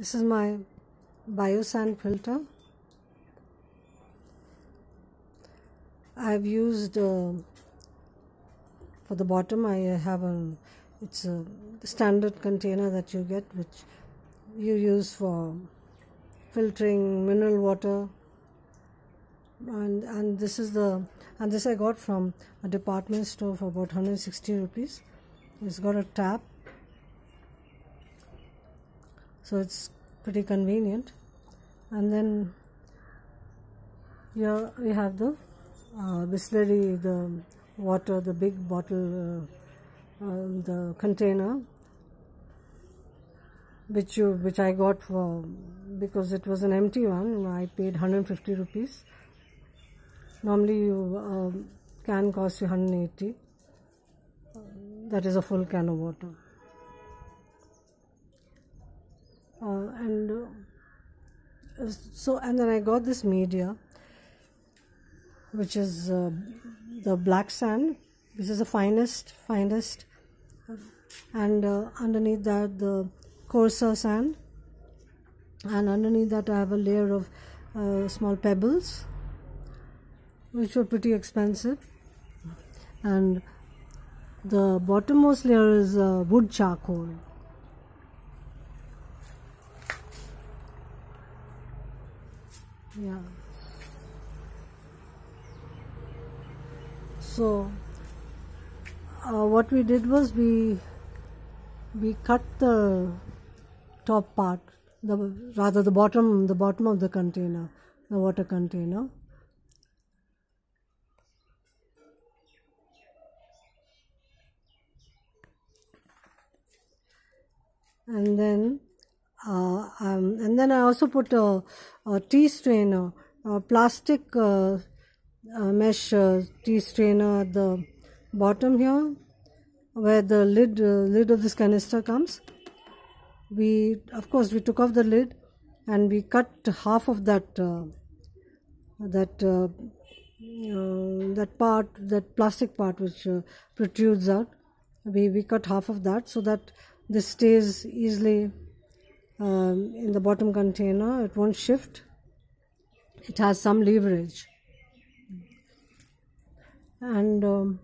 This is my biosand filter. I've used uh, for the bottom. I have a it's a standard container that you get, which you use for filtering mineral water. And and this is the and this I got from a department store for about 160 rupees. It's got a tap so it's pretty convenient and then here we have the uh, the water, the big bottle, uh, uh, the container, which you which I got for because it was an empty one. I paid 150 rupees. Normally, you um, can cost you 180. That is a full can of water. Uh, and uh, so and then I got this media which is uh, the black sand. This is the finest finest. And uh, underneath that the coarser sand. And underneath that I have a layer of uh, small pebbles which were pretty expensive. And the bottommost layer is uh, wood charcoal yeah. So uh, what we did was we we cut the top part the rather the bottom the bottom of the container the water container. And then um, and then I also put a, a tea strainer, a plastic uh, uh, mesh tea strainer at the bottom here, where the lid lid of this canister comes. We of course we took off the lid and we cut half of that that uh, that part that plastic part which uh, protrudes out we we cut half of that so that this stays easily um, in the bottom container it won't shift it has some leverage. And um,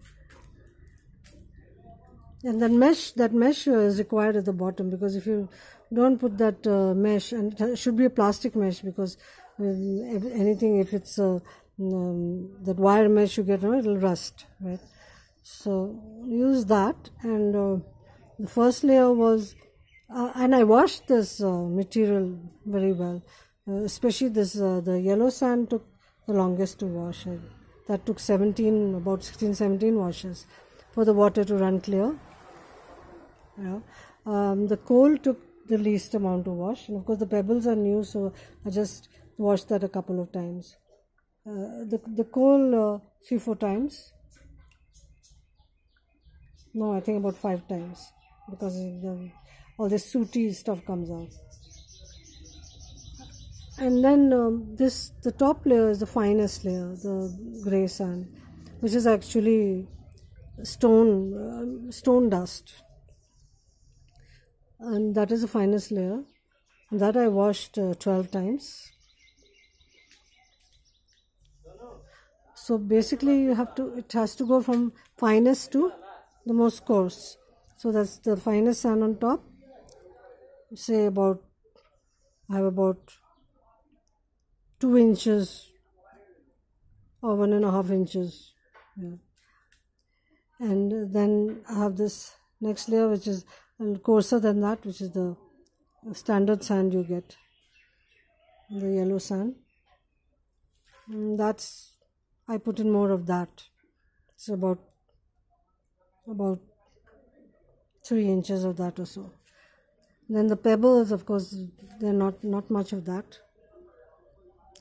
and that mesh that mesh is required at the bottom because if you don't put that uh, mesh and it should be a plastic mesh because if anything if it's uh, um, that wire mesh you get it'll rust right? So use that. And uh, the first layer was uh, and I washed this uh, material very well. Uh, especially this, uh, the yellow sand took the longest to wash. I, that took 17, about 16, 17 washes for the water to run clear. Yeah. Um, the coal took the least amount to wash. And of course, the pebbles are new, so I just washed that a couple of times. Uh, the, the coal, uh, three, four times. No, I think about five times because the all this sooty stuff comes out. And then um, this the top layer is the finest layer the gray sand which is actually stone uh, stone dust. And that is the finest layer. And that i washed uh, 12 times. So basically you have to it has to go from finest to the most coarse. So that's the finest sand on top say about I have about two inches or one and a half inches. Yeah. and then I have this next layer which is coarser than that which is the standard sand you get the yellow sand. And that's I put in more of that. It's about about three inches of that or so then the pebbles, of course, they're not, not much of that.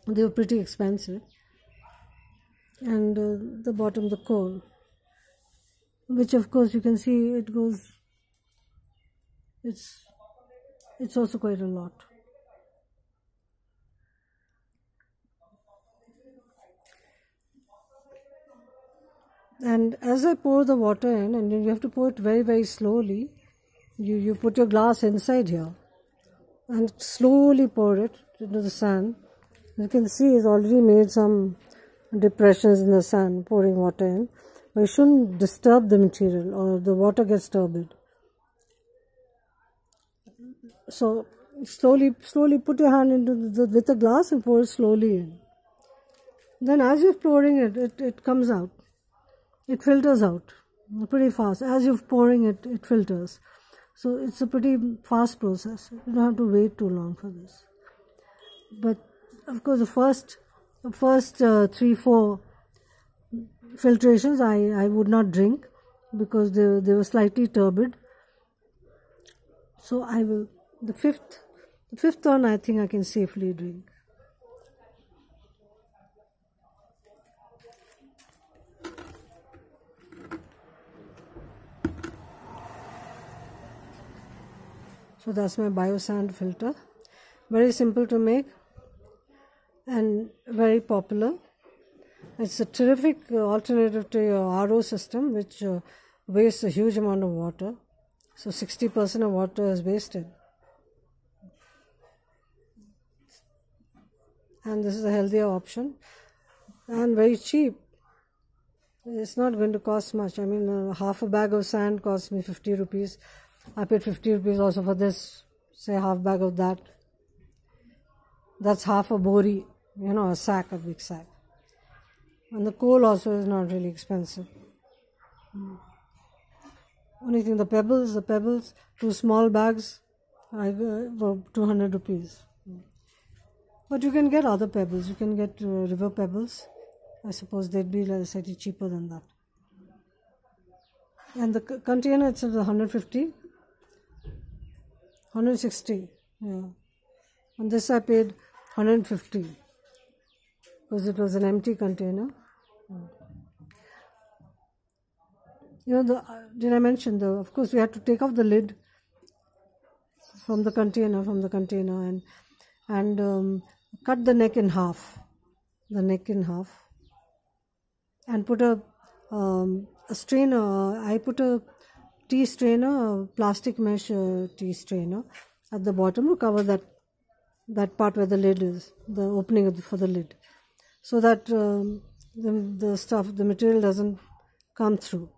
They were pretty expensive. And uh, the bottom, the coal, which of course you can see it goes, it's, it's also quite a lot. And as I pour the water in, and you have to pour it very, very slowly, you, you put your glass inside here and slowly pour it into the sand. You can see it's already made some depressions in the sand, pouring water in. But you shouldn't disturb the material or the water gets turbid. So slowly, slowly put your hand into the, with a glass and pour it slowly in. Then as you're pouring it, it, it comes out. It filters out pretty fast. As you're pouring it, it filters. So it's a pretty fast process. You don't have to wait too long for this. But of course, the first, the first uh, three, four filtrations I, I would not drink because they, they were slightly turbid. So I will, the fifth, the fifth one I think I can safely drink. So that's my biosand filter. Very simple to make and very popular. It's a terrific alternative to your RO system, which uh, wastes a huge amount of water. So 60% of water is wasted. And this is a healthier option and very cheap. It's not going to cost much. I mean, uh, half a bag of sand costs me 50 rupees. I paid 50 rupees also for this, say half bag of that. That's half a bori, you know, a sack, a big sack. And the coal also is not really expensive. Mm. Only thing, the pebbles, the pebbles, two small bags, I for 200 rupees. But you can get other pebbles. You can get uh, river pebbles. I suppose they'd be slightly cheaper than that. And the container itself is 150 160 yeah. On this I paid 150 because it was an empty container. You know the uh, did I mention the of course we had to take off the lid from the container from the container and and um, cut the neck in half. The neck in half. And put a um, a strainer I put a tea strainer, plastic mesh uh, tea strainer at the bottom to cover that that part where the lid is, the opening the, for the lid, so that um, the, the stuff, the material doesn't come through.